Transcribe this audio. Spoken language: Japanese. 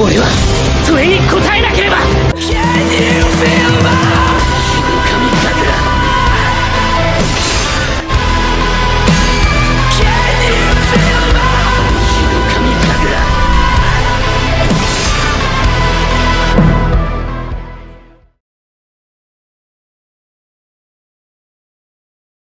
俺はそれに